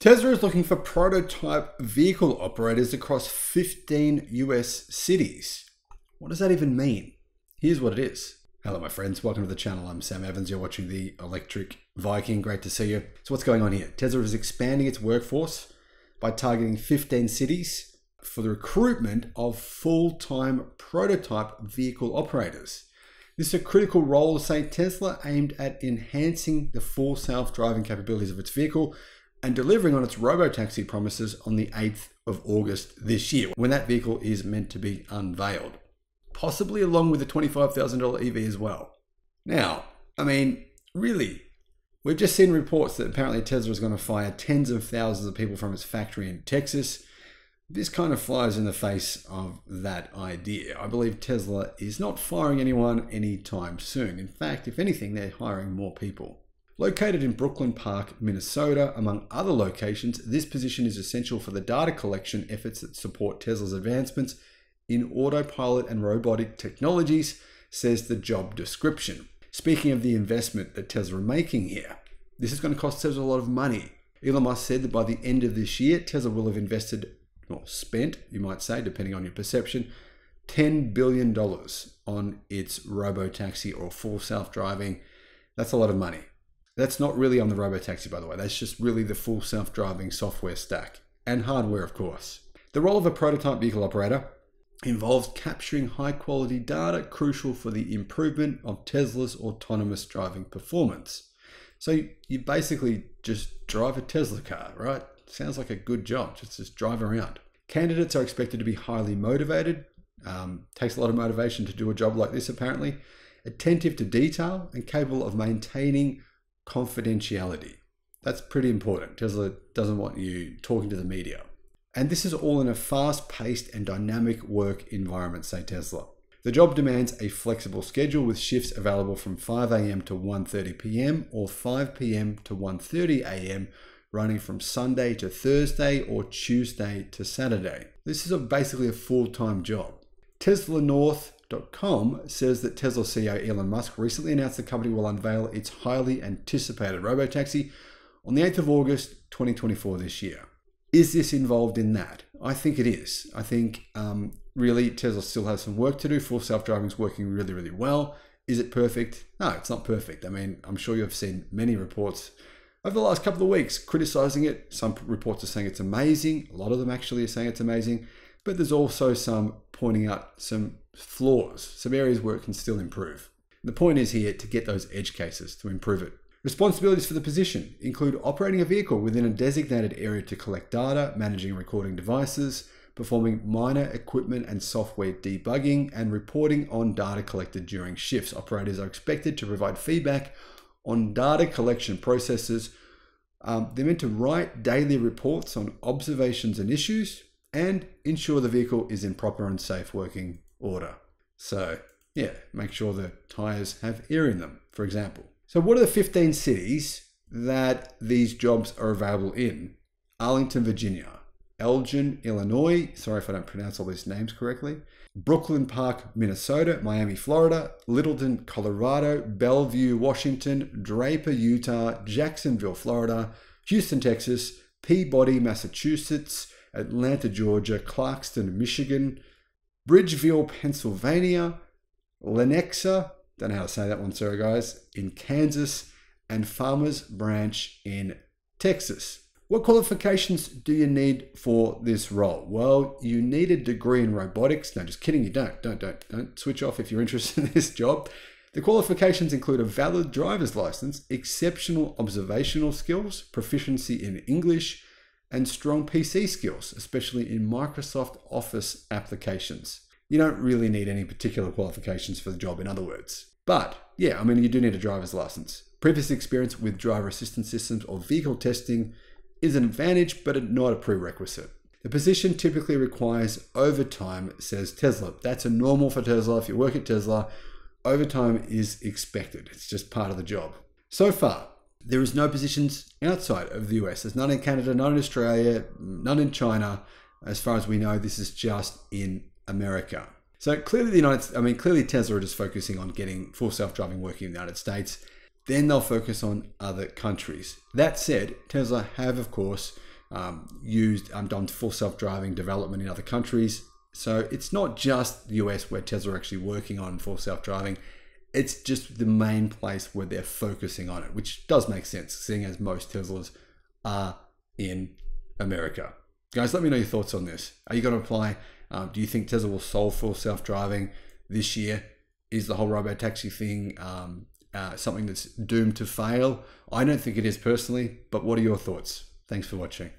Tesla is looking for prototype vehicle operators across 15 US cities. What does that even mean? Here's what it is. Hello, my friends. Welcome to the channel. I'm Sam Evans. You're watching the Electric Viking. Great to see you. So, what's going on here? Tesla is expanding its workforce by targeting 15 cities for the recruitment of full time prototype vehicle operators. This is a critical role, say Tesla, aimed at enhancing the full self driving capabilities of its vehicle and delivering on its robo-taxi promises on the 8th of August this year, when that vehicle is meant to be unveiled, possibly along with a $25,000 EV as well. Now, I mean, really, we've just seen reports that apparently Tesla is going to fire tens of thousands of people from its factory in Texas. This kind of flies in the face of that idea. I believe Tesla is not firing anyone anytime soon. In fact, if anything, they're hiring more people. Located in Brooklyn Park, Minnesota, among other locations, this position is essential for the data collection efforts that support Tesla's advancements in autopilot and robotic technologies, says the job description. Speaking of the investment that Tesla are making here, this is going to cost Tesla a lot of money. Elon Musk said that by the end of this year, Tesla will have invested, or spent, you might say, depending on your perception, $10 billion on its robo-taxi or full self-driving. That's a lot of money. That's not really on the robotaxi, by the way. That's just really the full self driving software stack and hardware, of course. The role of a prototype vehicle operator involves capturing high quality data crucial for the improvement of Tesla's autonomous driving performance. So you basically just drive a Tesla car, right? Sounds like a good job. Just, just drive around. Candidates are expected to be highly motivated. Um, takes a lot of motivation to do a job like this, apparently. Attentive to detail and capable of maintaining confidentiality. That's pretty important. Tesla doesn't want you talking to the media. And this is all in a fast paced and dynamic work environment, say Tesla. The job demands a flexible schedule with shifts available from 5 a.m. to 1:30 p.m. or 5 p.m. to 1:30 a.m. running from Sunday to Thursday or Tuesday to Saturday. This is a, basically a full-time job. Tesla North Com says that Tesla CEO Elon Musk recently announced the company will unveil its highly anticipated robotaxi on the 8th of August 2024 this year. Is this involved in that? I think it is. I think um, really Tesla still has some work to do. Full self driving is working really, really well. Is it perfect? No, it's not perfect. I mean, I'm sure you've seen many reports over the last couple of weeks criticizing it. Some reports are saying it's amazing. A lot of them actually are saying it's amazing. But there's also some pointing out some flaws, some areas where it can still improve. The point is here to get those edge cases to improve it. Responsibilities for the position include operating a vehicle within a designated area to collect data, managing and recording devices, performing minor equipment and software debugging, and reporting on data collected during shifts. Operators are expected to provide feedback on data collection processes. Um, they're meant to write daily reports on observations and issues and ensure the vehicle is in proper and safe working order. So, yeah, make sure the tires have air in them, for example. So, what are the 15 cities that these jobs are available in? Arlington, Virginia, Elgin, Illinois. Sorry if I don't pronounce all these names correctly. Brooklyn Park, Minnesota, Miami, Florida, Littleton, Colorado, Bellevue, Washington, Draper, Utah, Jacksonville, Florida, Houston, Texas, Peabody, Massachusetts, Atlanta, Georgia, Clarkston, Michigan, Bridgeville, Pennsylvania, Lenexa, don't know how to say that one, sorry guys, in Kansas, and Farmers Branch in Texas. What qualifications do you need for this role? Well, you need a degree in robotics. No, just kidding, you don't. Don't, don't, don't switch off if you're interested in this job. The qualifications include a valid driver's license, exceptional observational skills, proficiency in English, and strong PC skills, especially in Microsoft Office applications. You don't really need any particular qualifications for the job, in other words. But yeah, I mean, you do need a driver's license. Previous experience with driver assistance systems or vehicle testing is an advantage, but not a prerequisite. The position typically requires overtime, says Tesla. That's a normal for Tesla. If you work at Tesla, overtime is expected. It's just part of the job. So far, there is no positions outside of the US. There's none in Canada, none in Australia, none in China. As far as we know, this is just in America. So clearly, the United, I mean, clearly Tesla are just focusing on getting full self-driving working in the United States. then they'll focus on other countries. That said, Tesla have, of course, um, used um, done full self-driving development in other countries. So it's not just the US where Tesla are actually working on full self-driving. It's just the main place where they're focusing on it, which does make sense, seeing as most Teslas are in America. Guys, let me know your thoughts on this. Are you going to apply? Um, do you think Tesla will solve full self-driving this year? Is the whole robo taxi thing um, uh, something that's doomed to fail? I don't think it is personally, but what are your thoughts? Thanks for watching.